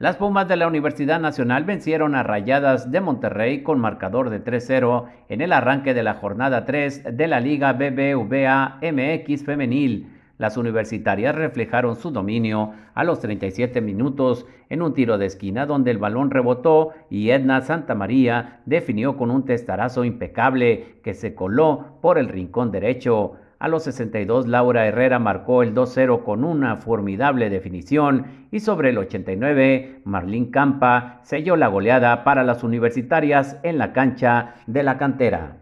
Las Pumas de la Universidad Nacional vencieron a Rayadas de Monterrey con marcador de 3-0 en el arranque de la jornada 3 de la Liga BBVA MX femenil. Las universitarias reflejaron su dominio a los 37 minutos en un tiro de esquina donde el balón rebotó y Edna Santamaría definió con un testarazo impecable que se coló por el rincón derecho. A los 62, Laura Herrera marcó el 2-0 con una formidable definición y sobre el 89, Marlín Campa selló la goleada para las universitarias en la cancha de la cantera.